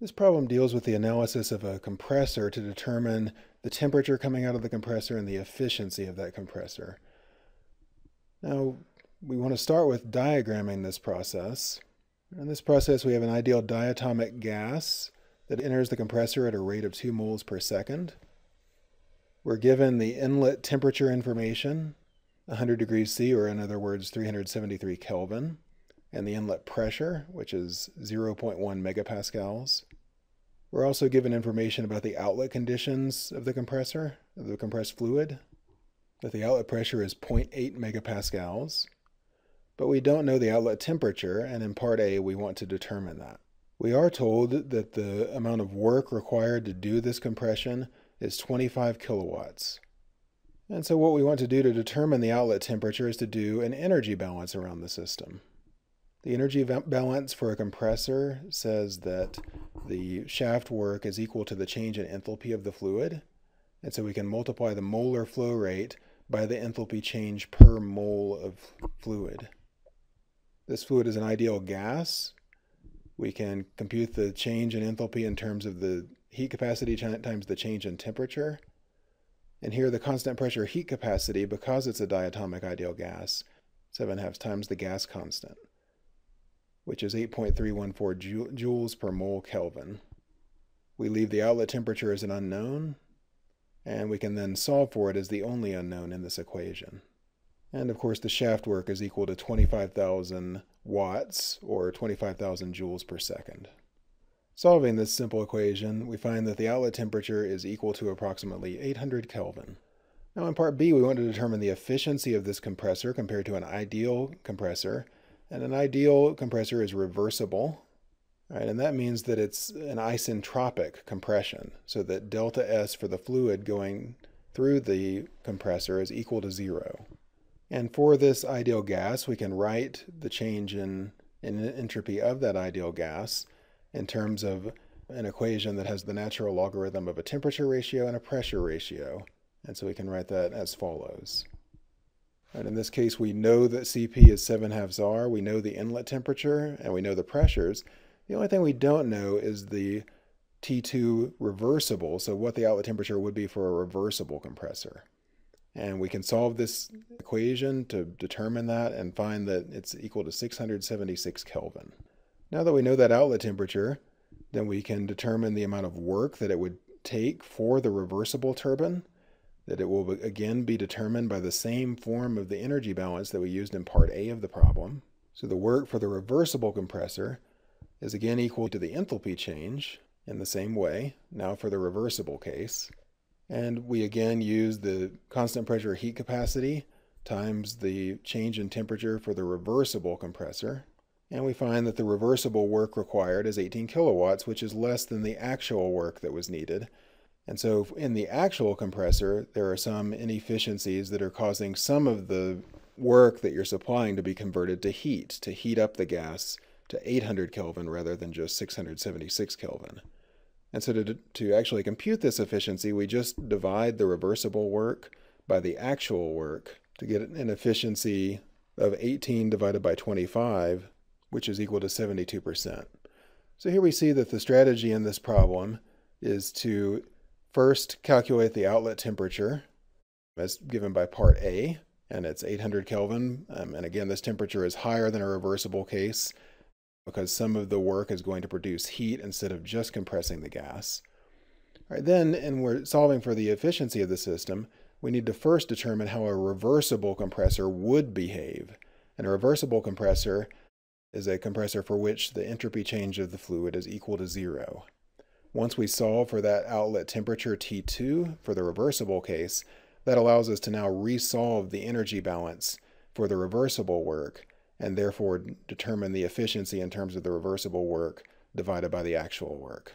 This problem deals with the analysis of a compressor to determine the temperature coming out of the compressor and the efficiency of that compressor. Now, we want to start with diagramming this process. In this process, we have an ideal diatomic gas that enters the compressor at a rate of 2 moles per second. We're given the inlet temperature information, 100 degrees C, or in other words, 373 Kelvin and the inlet pressure, which is 0.1 megapascals. We're also given information about the outlet conditions of the compressor, of the compressed fluid, that the outlet pressure is 0.8 megapascals, but we don't know the outlet temperature, and in part A, we want to determine that. We are told that the amount of work required to do this compression is 25 kilowatts. And so what we want to do to determine the outlet temperature is to do an energy balance around the system. The energy balance for a compressor says that the shaft work is equal to the change in enthalpy of the fluid. And so we can multiply the molar flow rate by the enthalpy change per mole of fluid. This fluid is an ideal gas. We can compute the change in enthalpy in terms of the heat capacity times the change in temperature. And here the constant pressure heat capacity, because it's a diatomic ideal gas, 7 halves times the gas constant which is 8.314 joules per mole Kelvin. We leave the outlet temperature as an unknown, and we can then solve for it as the only unknown in this equation. And of course, the shaft work is equal to 25,000 watts, or 25,000 joules per second. Solving this simple equation, we find that the outlet temperature is equal to approximately 800 Kelvin. Now in part B, we want to determine the efficiency of this compressor compared to an ideal compressor and an ideal compressor is reversible, right? And that means that it's an isentropic compression, so that delta S for the fluid going through the compressor is equal to zero. And for this ideal gas, we can write the change in, in entropy of that ideal gas in terms of an equation that has the natural logarithm of a temperature ratio and a pressure ratio. And so we can write that as follows. And in this case, we know that Cp is 7 halves R, we know the inlet temperature, and we know the pressures. The only thing we don't know is the T2 reversible, so what the outlet temperature would be for a reversible compressor. And we can solve this equation to determine that and find that it's equal to 676 Kelvin. Now that we know that outlet temperature, then we can determine the amount of work that it would take for the reversible turbine that it will again be determined by the same form of the energy balance that we used in part A of the problem. So the work for the reversible compressor is again equal to the enthalpy change in the same way, now for the reversible case. And we again use the constant pressure heat capacity times the change in temperature for the reversible compressor. And we find that the reversible work required is 18 kilowatts, which is less than the actual work that was needed. And so in the actual compressor, there are some inefficiencies that are causing some of the work that you're supplying to be converted to heat, to heat up the gas to 800 Kelvin rather than just 676 Kelvin. And so to, to actually compute this efficiency, we just divide the reversible work by the actual work to get an efficiency of 18 divided by 25, which is equal to 72%. So here we see that the strategy in this problem is to First, calculate the outlet temperature as given by part A, and it's 800 Kelvin. Um, and again, this temperature is higher than a reversible case because some of the work is going to produce heat instead of just compressing the gas. All right, then, and we're solving for the efficiency of the system, we need to first determine how a reversible compressor would behave. And a reversible compressor is a compressor for which the entropy change of the fluid is equal to zero. Once we solve for that outlet temperature T2 for the reversible case, that allows us to now resolve the energy balance for the reversible work and therefore determine the efficiency in terms of the reversible work divided by the actual work.